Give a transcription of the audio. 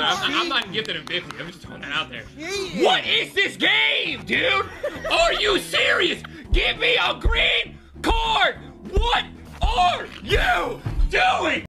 I'm, I'm not gifted in Bickley. I'm just throwing that out there. What is this game, dude? Are you serious? Give me a green card! What are you doing?